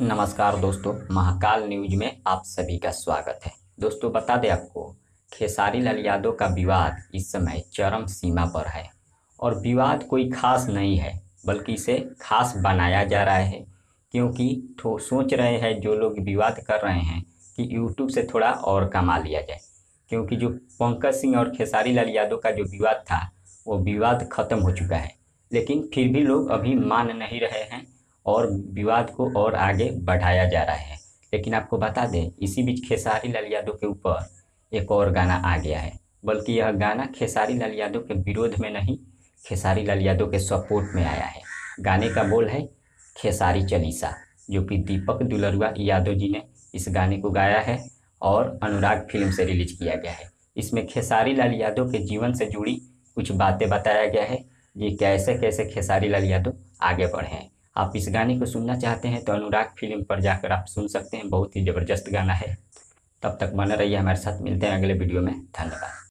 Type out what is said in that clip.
नमस्कार दोस्तों, महाकाल न्यूज़ में आप सभी का स्वागत है। दोस्तों, बता दें आपको, खेसारी लाल यादव का विवाद इस समय चरम सीमा पर है और विवाद कोई खास नहीं है, बल्कि इसे खास बनाया जा रहा है, क्योंकि तो सोच रहे हैं, जो लोग विवाद कर रहे हैं, कि यूट्यूब से थोड़ा और कमा लिया जाए। क्योंकि जो पंकज सिंह और खेसारी लाल यादव का जो विवाद था, वो विवाद खत्म हो चुका है, लेकिन फिर भी लोग अभी मान नहीं रहे हैं और विवाद को और आगे बढ़ाया जा रहा है। लेकिन आपको बता दें, इसी बीच खेसारी लाल यादव के ऊपर एक और गाना आ गया है। बल्कि यह गाना खेसारी लाल यादव के विरोध में नहीं, खेसारी लाल यादव के सपोर्ट में आया है। गाने का बोल है, खेसारी चलीसा, जो कि दीपक दुलरुआ यादव जी ने इस गाने को गाया है और अनुराग फ़िल्म से रिलीज़ किया गया है। इसमें खेसारी लाल यादव के जीवन से जुड़ी कुछ बातें बताया गया है। ये कैसे कैसे खेसारी लाल यादव आगे बढ़े हैं। आप इस गाने को सुनना चाहते हैं तो अनुराग फ़िल्म पर जाकर आप सुन सकते हैं। बहुत ही ज़बरदस्त गाना है। तब तक बने रहिए हमारे साथ। मिलते हैं अगले वीडियो में। धन्यवाद।